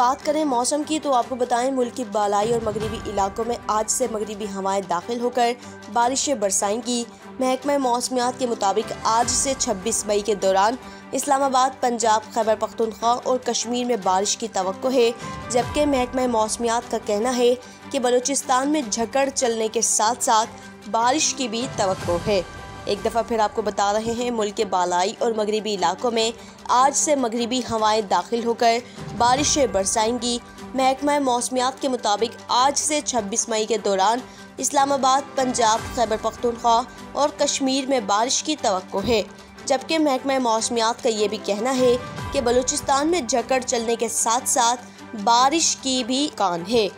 करें मौसम की तो आपको बताएँ मुल्क की बालाई और मगरबी इलाकों में आज से मगरबी हवाएँ दाखिल होकर बारिशें बरसाएँगी। महकमा मौसमियात के मुताबिक आज से 26 मई के दौरान इस्लामाबाद, पंजाब, खैबर पख्तूनख्वा और कश्मीर में बारिश की तो है। जबकि महकमा मौसमियात का कहना है कि बलूचिस्तान में झकड़ चलने के साथ साथ बारिश की भी तो है। एक दफ़ा फिर आपको बता रहे हैं, मुल्क के बालाई और मगरबी इलाकों में आज से मगरबी हवाएँ दाखिल होकर बारिशें बरसाएँगी। महकमा मौसमियात के मुताबिक आज से 26 मई के दौरान इस्लामाबाद, पंजाब, खैबर पख्तूनख्वा और कश्मीर में बारिश की तो है। जबकि महकमा मौसमियात का ये भी कहना है कि बलूचिस्तान में जकड़ चलने के साथ साथ बारिश की भी कान है।